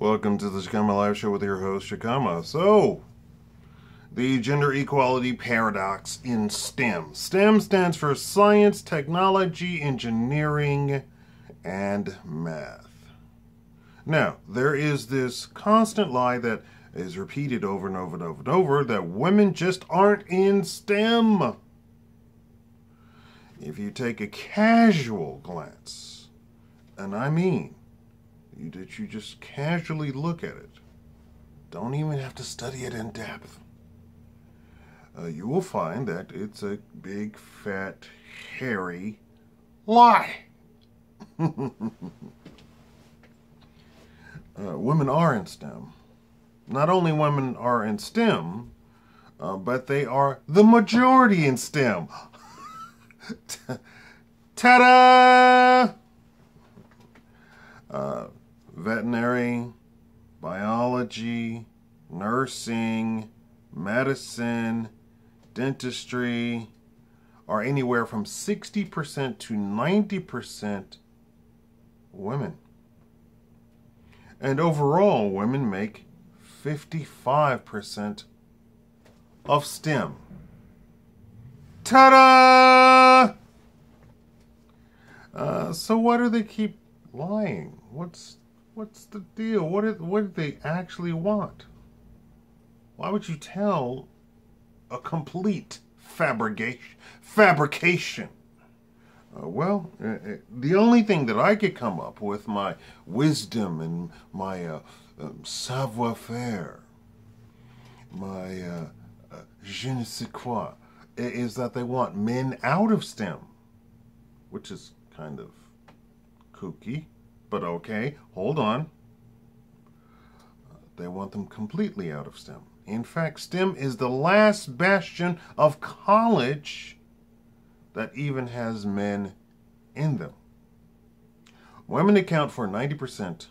Welcome to the Shakaama Live Show with your host, Shakaama. So, the gender equality paradox in STEM. STEM stands for science, technology, engineering, and math. Now, there is this constant lie that is repeated over and over and over and over that women just aren't in STEM. If you take a casual glance, and I mean that you just casually look at it, don't even have to study it in depth, uh, you will find that it's a big, fat, hairy lie. uh, women are in STEM. Not only women are in STEM, uh, but they are the majority in STEM. Ta-da! Uh, veterinary, biology, nursing, medicine, dentistry are anywhere from 60% to 90% women. And overall, women make 55% of STEM. Ta-da! Uh, so why do they keep lying? What's what's the deal? What do, what do they actually want? Why would you tell a complete fabrication? Fabrication. Uh, well, uh, uh, the only thing that I could come up with my wisdom and my uh, um, savoir-faire, my uh, uh, je ne sais quoi, is that they want men out of STEM, which is kind of kooky. But okay, hold on. They want them completely out of STEM. In fact, STEM is the last bastion of college that even has men in them. Women account for 90%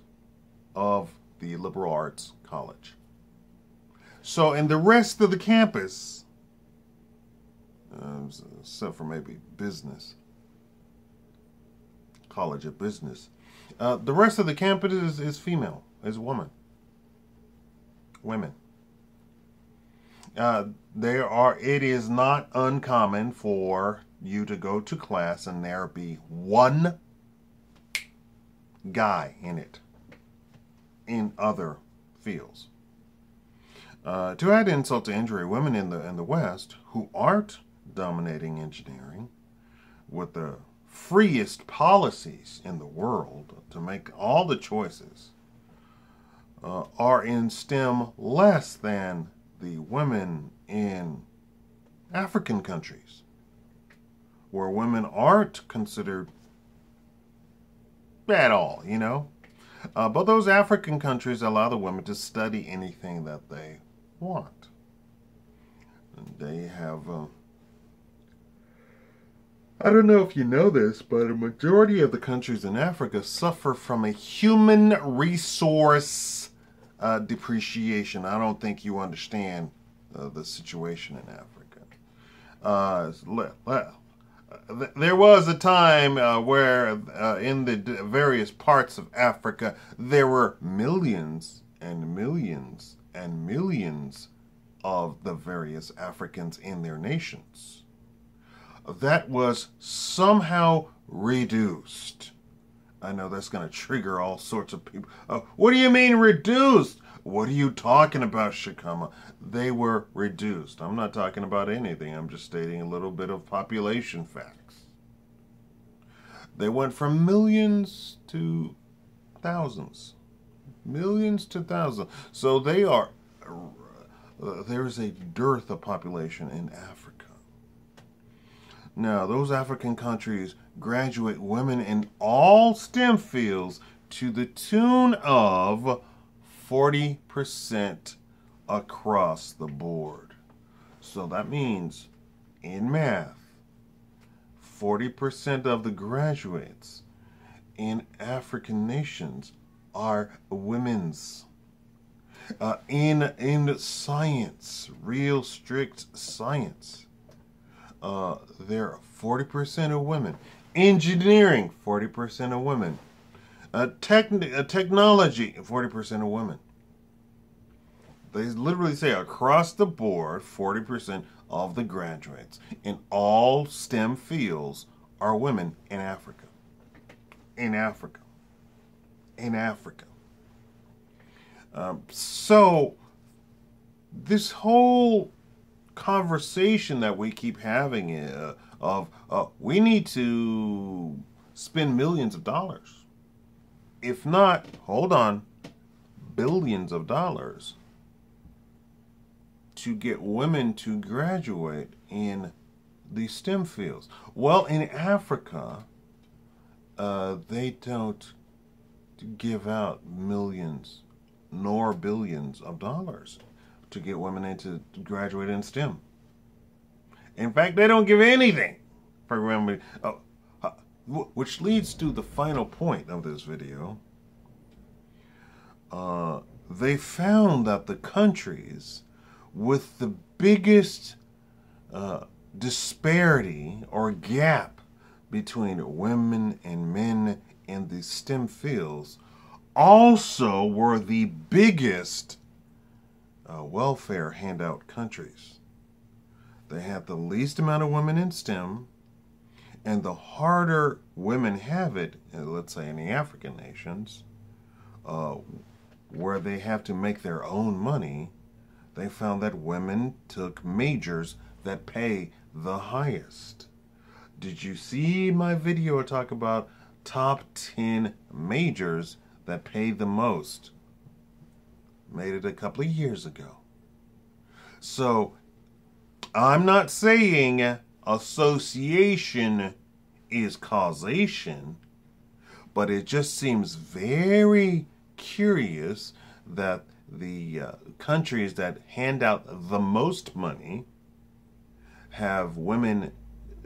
of the liberal arts college. So, in the rest of the campus, uh, except for maybe business, college of business, uh, the rest of the campus is, is female, is woman. Women. Uh, there are. It is not uncommon for you to go to class and there be one guy in it. In other fields. Uh, to add insult to injury, women in the in the West who aren't dominating engineering with the freest policies in the world to make all the choices uh, are in STEM less than the women in African countries, where women aren't considered at all, you know. Uh, but those African countries allow the women to study anything that they want. And they have. Uh, I don't know if you know this, but a majority of the countries in Africa suffer from a human resource uh, depreciation. I don't think you understand uh, the situation in Africa. Uh, there was a time uh, where, uh, in the various parts of Africa, there were millions and millions and millions of the various Africans in their nations that was somehow reduced. I know that's going to trigger all sorts of people. Uh, what do you mean reduced? What are you talking about, Shakaama? They were reduced. I'm not talking about anything. I'm just stating a little bit of population facts. They went from millions to thousands. Millions to thousands. So they are, uh, there's a dearth of population in Africa. Now, those African countries graduate women in all STEM fields to the tune of 40% across the board. So that means in math, 40% of the graduates in African nations are women's. Uh, in in science, real strict science, uh, there are 40% of women. Engineering, 40% of women. Uh, tech, uh, technology, 40% of women. They literally say across the board, 40% of the graduates in all STEM fields are women in Africa. In Africa. In Africa. Um, so, this whole conversation that we keep having uh, of uh, we need to spend millions of dollars. If not, hold on, billions of dollars to get women to graduate in the STEM fields. Well, in Africa, uh, they don't give out millions nor billions of dollars to get women into graduate in STEM. In fact, they don't give anything for women. Oh, uh, which leads to the final point of this video. Uh, they found that the countries with the biggest uh, disparity or gap between women and men in the STEM fields also were the biggest uh, welfare handout countries. They had the least amount of women in STEM, and the harder women have it, uh, let's say in the African nations, uh, where they have to make their own money, they found that women took majors that pay the highest. Did you see my video talk about top 10 majors that pay the most? Made it a couple of years ago. So, I'm not saying association is causation, but it just seems very curious that the uh, countries that hand out the most money have women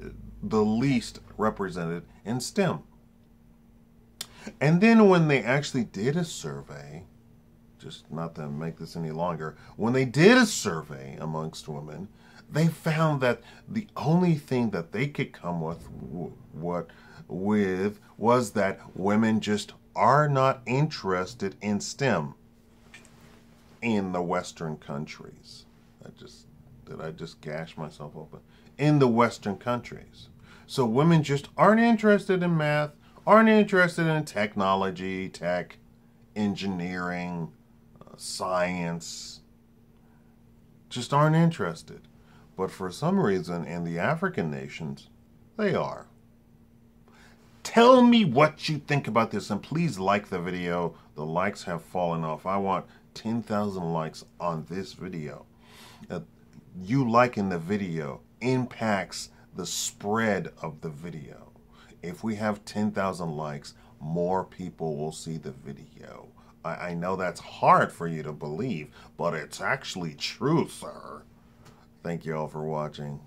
uh, the least represented in STEM. And then when they actually did a survey, just not to make this any longer, when they did a survey amongst women, they found that the only thing that they could come with what with was that women just are not interested in STEM in the Western countries. I just did I just gash myself open in the Western countries. So women just aren't interested in math, aren't interested in technology, tech, engineering, science. Just aren't interested. But for some reason, in the African nations, they are. Tell me what you think about this and please like the video. The likes have fallen off. I want 10,000 likes on this video. Uh, you liking the video impacts the spread of the video. If we have 10,000 likes, more people will see the video. I, I know that's hard for you to believe, but it's actually true, sir. Thank you all for watching.